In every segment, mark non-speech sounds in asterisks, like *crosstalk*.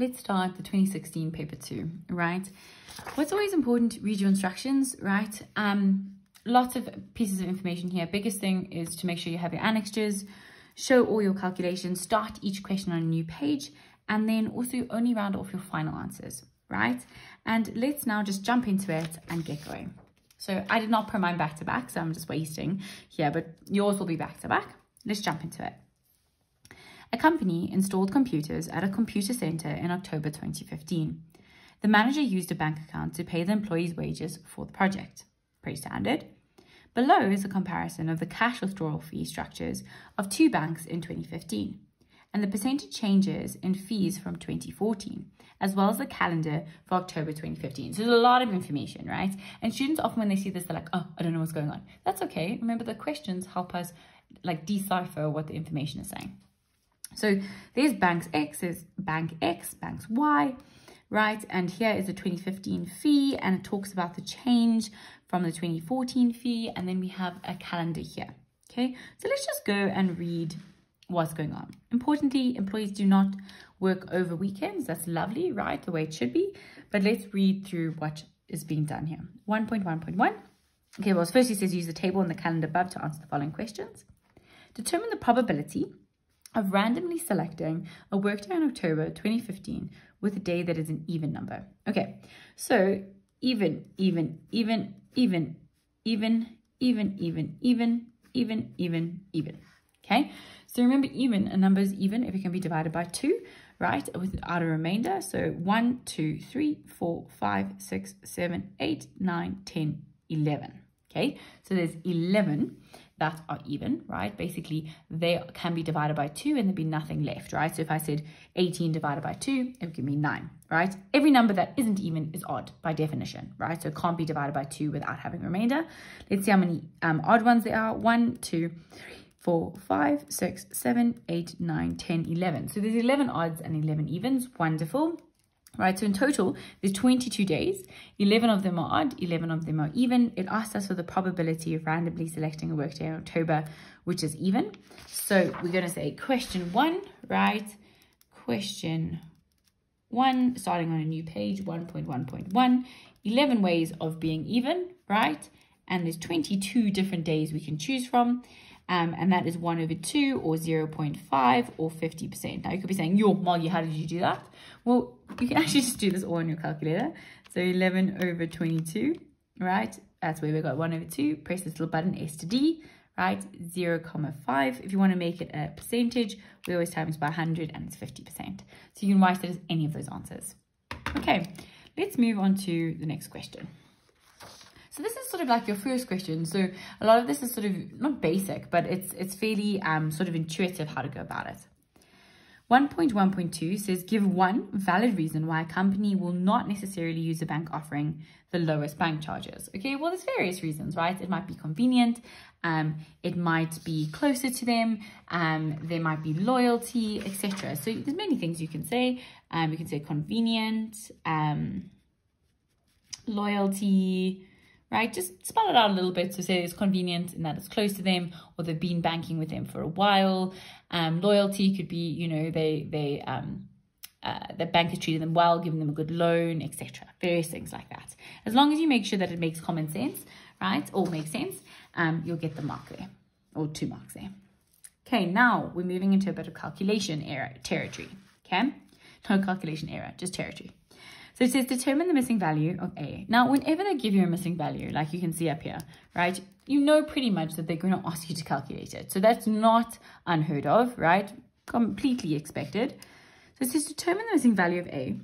let's start the 2016 paper two, right? What's always important, read your instructions, right? Um, lots of pieces of information here. Biggest thing is to make sure you have your annexures, show all your calculations, start each question on a new page, and then also only round off your final answers, right? And let's now just jump into it and get going. So I did not put mine back to back, so I'm just wasting here, but yours will be back to back. Let's jump into it. A company installed computers at a computer center in October 2015. The manager used a bank account to pay the employees' wages for the project. Pretty standard. Below is a comparison of the cash withdrawal fee structures of two banks in 2015 and the percentage changes in fees from 2014, as well as the calendar for October 2015. So there's a lot of information, right? And students often when they see this, they're like, oh, I don't know what's going on. That's okay. Remember the questions help us like decipher what the information is saying. So there's banks X, there's bank X, banks Y, right? And here is the 2015 fee and it talks about the change from the 2014 fee. And then we have a calendar here. Okay, so let's just go and read what's going on. Importantly, employees do not work over weekends. That's lovely, right? The way it should be. But let's read through what is being done here. 1.1.1. Okay, well, first it says use the table in the calendar above to answer the following questions. Determine the probability of randomly selecting a workday in October 2015 with a day that is an even number. Okay, so even, even, even, even, even, even, even, even, even, even, even. Okay, so remember even, a number is even if it can be divided by 2, right, without a remainder. So 1, 2, 3, 4, 5, 6, 7, 8, 9, 10, 11. Okay, so there's 11 that are even, right? Basically, they can be divided by 2 and there'd be nothing left, right? So if I said 18 divided by 2, it would give me 9, right? Every number that isn't even is odd by definition, right? So it can't be divided by 2 without having a remainder. Let's see how many um, odd ones there are. 1, 2, 3, 4, 5, 6, 7, 8, 9, 10, 11. So there's 11 odds and 11 evens. Wonderful. Right, so in total, there's 22 days. 11 of them are odd, 11 of them are even. It asks us for the probability of randomly selecting a workday in October, which is even. So we're going to say question one, right? Question one, starting on a new page, 1.1.1. 11 ways of being even, right? And there's 22 different days we can choose from um, and that is 1 over 2 or 0 0.5 or 50%. Now you could be saying, yo, Molly, how did you do that? Well, you can *laughs* actually just do this all on your calculator. So 11 over 22, right? That's where we got 1 over 2. Press this little button, S to D, right? 0, comma 5. If you want to make it a percentage, we always times by 100 and it's 50%. So you can write it as any of those answers. Okay, let's move on to the next question. So this is sort of like your first question. So a lot of this is sort of not basic, but it's it's fairly um, sort of intuitive how to go about it. 1.1.2 says give one valid reason why a company will not necessarily use a bank offering the lowest bank charges. Okay, well, there's various reasons, right? It might be convenient, um, it might be closer to them, um, there might be loyalty, etc. So there's many things you can say. Um, you can say convenient, um, loyalty, right? Just spell it out a little bit. So say it's convenient and that it's close to them or they've been banking with them for a while. Um, loyalty could be, you know, they, they, um, uh, the bank has treated them well, given them a good loan, etc. Various things like that. As long as you make sure that it makes common sense, right, all makes sense, um, you'll get the mark there, or two marks there. Okay, now we're moving into a bit of calculation error territory, okay? No calculation error, just territory. So it says determine the missing value of A. Now, whenever they give you a missing value, like you can see up here, right, you know pretty much that they're going to ask you to calculate it. So that's not unheard of, right? Completely expected. So it says determine the missing value of A,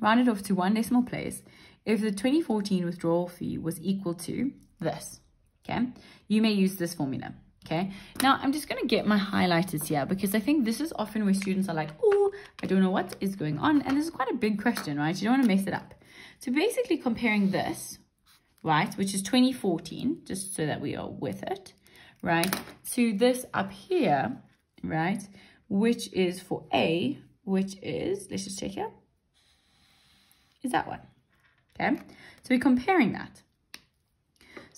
round it off to one decimal place, if the 2014 withdrawal fee was equal to this, okay? You may use this formula. Okay, now I'm just going to get my highlighters here because I think this is often where students are like, oh, I don't know what is going on. And this is quite a big question, right? You don't want to mess it up. So basically comparing this, right, which is 2014, just so that we are with it, right, to this up here, right, which is for A, which is, let's just check here, is that one. Okay, so we're comparing that.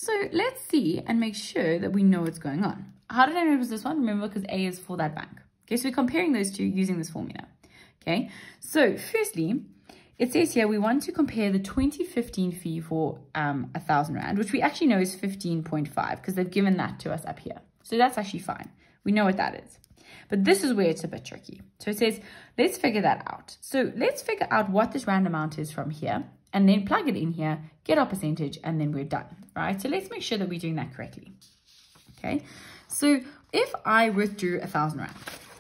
So let's see and make sure that we know what's going on. How did I was this one? Remember, because A is for that bank. Okay, so we're comparing those two using this formula. Okay, so firstly, it says here we want to compare the 2015 fee for um, a thousand rand, which we actually know is 15.5 because they've given that to us up here. So that's actually fine. We know what that is. But this is where it's a bit tricky. So it says, let's figure that out. So let's figure out what this rand amount is from here and then plug it in here, get our percentage, and then we're done, right? So let's make sure that we're doing that correctly. Okay, so if I withdrew a thousand rand,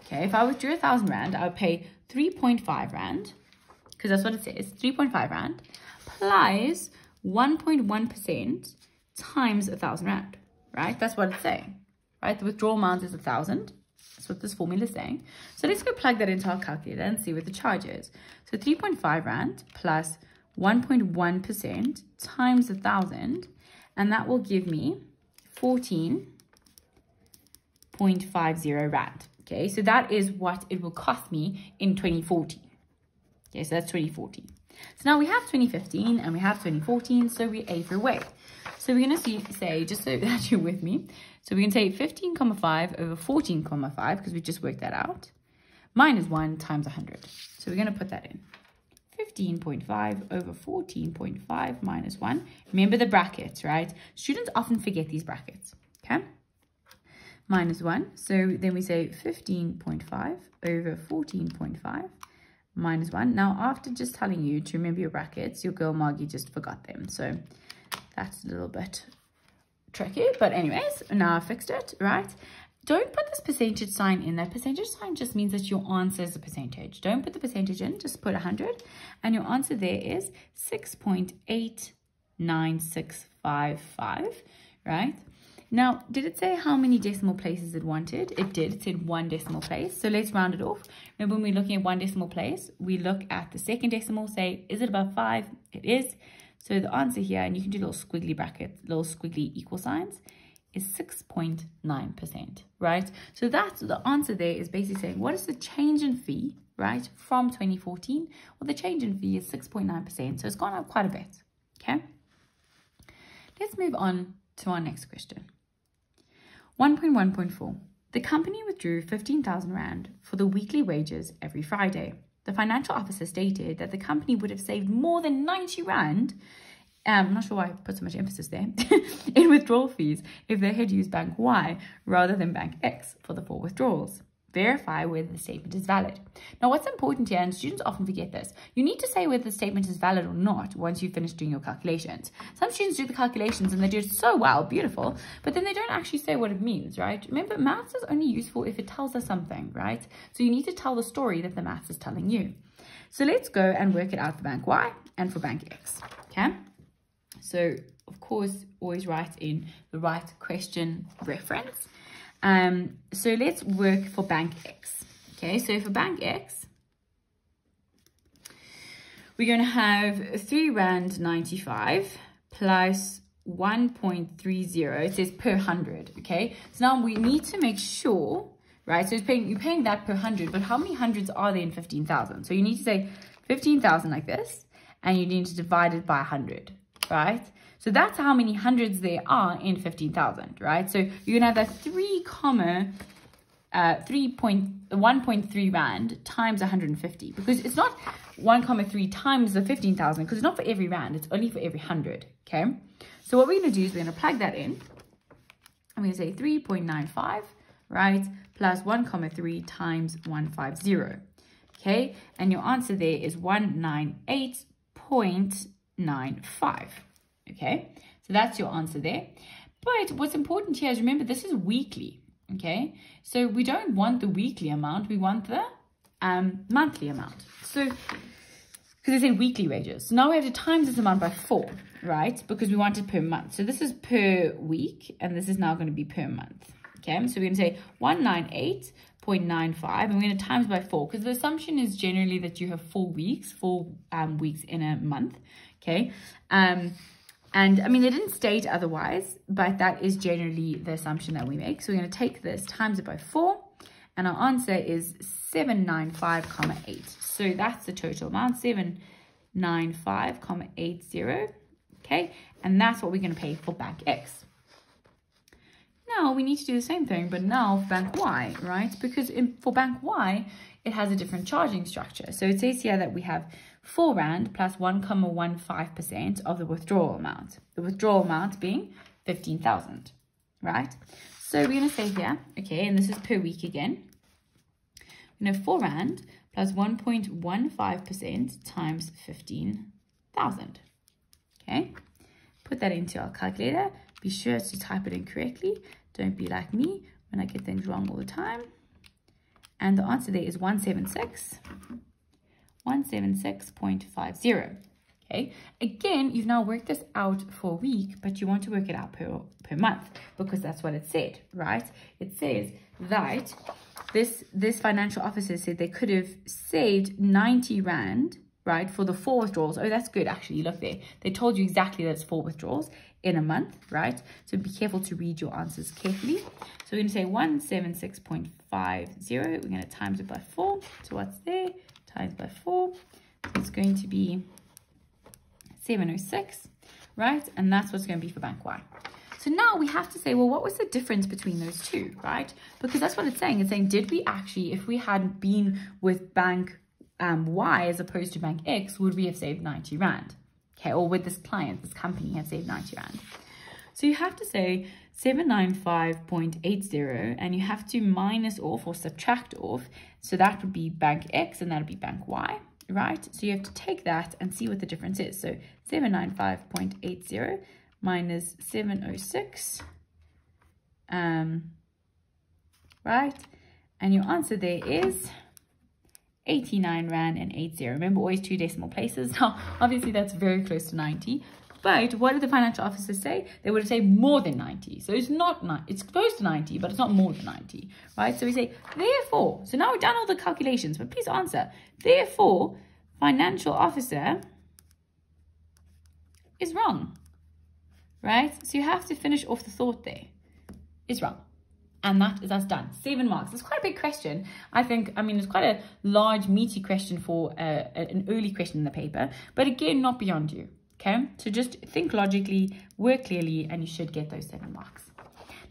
okay, if I withdrew a thousand rand, I would pay 3.5 rand, because that's what it says, 3.5 rand, plus 1.1 times a thousand rand, right? That's what it's saying, right? The withdrawal amount is a thousand. That's what this formula is saying. So let's go plug that into our calculator and see what the charge is. So 3.5 rand plus 1.1% times a thousand, and that will give me 14.50 rand. Okay, so that is what it will cost me in 2014. Okay, so that's 2014. So now we have 2015 and we have 2014, so we're a either way. So we're going to see, say, just so *laughs* that you're with me, so we can take 15,5 over 14,5 because we just worked that out, minus 1 times 100. So we're going to put that in. 15.5 over 14.5 minus 1. Remember the brackets, right? Students often forget these brackets, okay? Minus 1. So then we say 15.5 over 14.5 minus 1. Now, after just telling you to remember your brackets, your girl Margie just forgot them. So that's a little bit tricky. But anyways, now I fixed it, right? Don't put this percentage sign in. That percentage sign just means that your answer is a percentage. Don't put the percentage in, just put 100. And your answer there is 6.89655, right? Now, did it say how many decimal places it wanted? It did. It said one decimal place. So let's round it off. Remember when we're looking at one decimal place, we look at the second decimal, say, is it above 5? It is. So the answer here, and you can do little squiggly brackets, little squiggly equal signs, is 6.9%, right? So that's the answer there is basically saying, what is the change in fee, right, from 2014? Well, the change in fee is 6.9%, so it's gone up quite a bit, okay? Let's move on to our next question. 1.1.4. The company withdrew 15,000 Rand for the weekly wages every Friday. The financial officer stated that the company would have saved more than 90 Rand, um, I'm not sure why I put so much emphasis there, *laughs* in withdrawal fees if they had used Bank Y rather than Bank X for the four withdrawals. Verify whether the statement is valid. Now, what's important here, and students often forget this, you need to say whether the statement is valid or not once you've finished doing your calculations. Some students do the calculations and they do it so well, beautiful, but then they don't actually say what it means, right? Remember, maths is only useful if it tells us something, right? So you need to tell the story that the maths is telling you. So let's go and work it out for Bank Y and for Bank X, okay? So, of course, always write in the right question reference. Um, so let's work for bank X. Okay, so for bank X, we're going to have 3 Rand 95 plus 1.30. It says per 100, okay? So now we need to make sure, right? So paying, you're paying that per 100, but how many hundreds are there in 15,000? So you need to say 15,000 like this, and you need to divide it by 100, right? So that's how many hundreds there are in 15,000, right? So you're gonna have that 3 comma uh, 3.1.3 rand times 150 because it's not 1 comma 3 times the 15,000 because it's not for every rand, it's only for every 100, okay? So what we're going to do is we're going to plug that in. I'm going to say 3.95, right, plus 1 comma 3 times 150, okay? And your answer there is 198.95. Okay, so that's your answer there. But what's important here is remember this is weekly. Okay, so we don't want the weekly amount, we want the um, monthly amount. So, because they said weekly wages. So now we have to times this amount by four, right? Because we want it per month. So this is per week, and this is now going to be per month. Okay, so we're going to say 198.95, and we're going to times by four, because the assumption is generally that you have four weeks, four um, weeks in a month. Okay, um, and I mean, they didn't state otherwise, but that is generally the assumption that we make. So we're going to take this, times it by 4, and our answer is 795,8. So that's the total amount, 795,80. Okay, and that's what we're going to pay for Bank X. Now we need to do the same thing, but now for Bank Y, right? Because in, for Bank Y, it has a different charging structure. So it says here that we have 4 Rand plus 1,15% of the withdrawal amount. The withdrawal amount being 15,000, right? So we're going to say here, okay, and this is per week again. We have 4 Rand plus 1.15% times 15,000. Okay, put that into our calculator. Be sure to type it in correctly. Don't be like me when I get things wrong all the time. And the answer there is 176, 176.50. Okay, again, you've now worked this out for a week, but you want to work it out per, per month because that's what it said, right? It says that this, this financial officer said they could have saved 90 Rand, right, for the four withdrawals. Oh, that's good, actually. Look there. They told you exactly that it's four withdrawals in a month, right? So be careful to read your answers carefully. So we're going to say 176.50. We're going to times it by 4. So what's there? Times by 4. So it's going to be 706, right? And that's what's going to be for bank Y. So now we have to say, well, what was the difference between those two, right? Because that's what it's saying. It's saying, did we actually, if we hadn't been with bank um, Y as opposed to bank X, would we have saved 90 Rand? Okay, or with this client, this company have saved 90 Rand. So you have to say 795.80 and you have to minus off or subtract off. So that would be bank X and that would be bank Y, right? So you have to take that and see what the difference is. So 795.80 minus 706, um, right? And your answer there is 89 Rand and 80. Remember, always two decimal places. Now, *laughs* obviously, that's very close to 90. But what did the financial officers say? They would say more than 90. So it's not, it's close to 90, but it's not more than 90, right? So we say, therefore, so now we've done all the calculations, but please answer. Therefore, financial officer is wrong, right? So you have to finish off the thought there. Is wrong. And that is us done. Seven marks. It's quite a big question. I think, I mean, it's quite a large, meaty question for uh, an early question in the paper. But again, not beyond you. Okay, so just think logically, work clearly, and you should get those seven marks.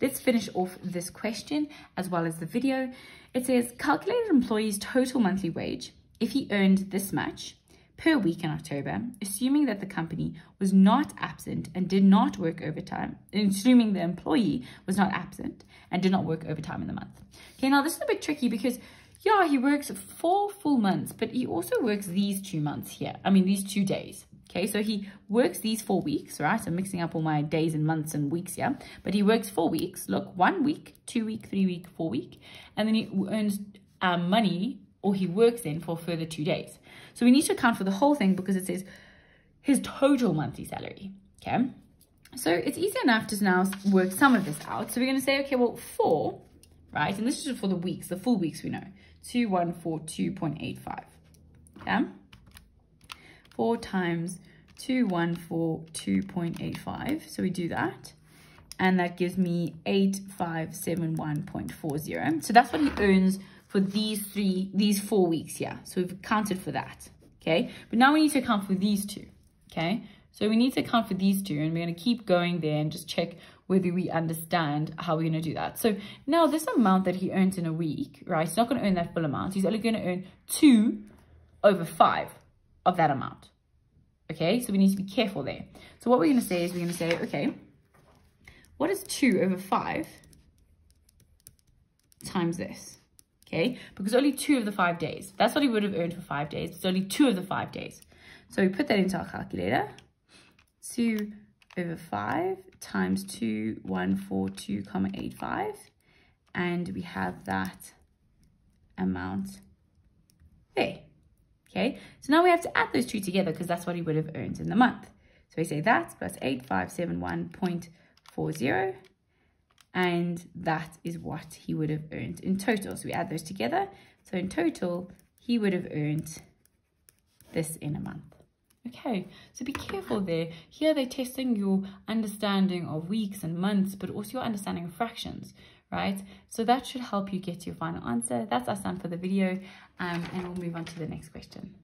Let's finish off this question as well as the video. It says, calculated employee's total monthly wage if he earned this much per week in October, assuming that the company was not absent and did not work overtime, assuming the employee was not absent and did not work overtime in the month. Okay, now this is a bit tricky because yeah, he works four full months, but he also works these two months here. I mean, these two days. Okay, so he works these four weeks, right? I'm mixing up all my days and months and weeks here. But he works four weeks. Look, one week, two week, three week, four week. And then he earns um, money or he works in for further two days. So we need to account for the whole thing because it says his total monthly salary. Okay, so it's easy enough to now work some of this out. So we're going to say, okay, well, four, right? And this is for the weeks, the full weeks we know. 2142.85. Okay? 4 times 2142.85. So we do that. And that gives me 8571.40. So that's what he earns for these three, these four weeks here. So we've accounted for that. Okay. But now we need to account for these two. Okay. So we need to account for these two and we're going to keep going there and just check whether we understand how we're going to do that. So now this amount that he earns in a week, right? He's not going to earn that full amount. He's only going to earn two over five of that amount. Okay, so we need to be careful there. So what we're going to say is we're going to say, okay, what is 2 over 5 times this? Okay, because only 2 of the 5 days. That's what he would have earned for 5 days. It's only 2 of the 5 days. So we put that into our calculator. 2 over 5 times two one four two comma eight five, And we have that amount there. Okay, so now we have to add those two together because that's what he would have earned in the month. So we say that plus 8571.40 and that is what he would have earned in total. So we add those together. So in total, he would have earned this in a month. Okay, so be careful there. Here they're testing your understanding of weeks and months, but also your understanding of fractions right? So that should help you get your final answer. That's us done for the video um, and we'll move on to the next question.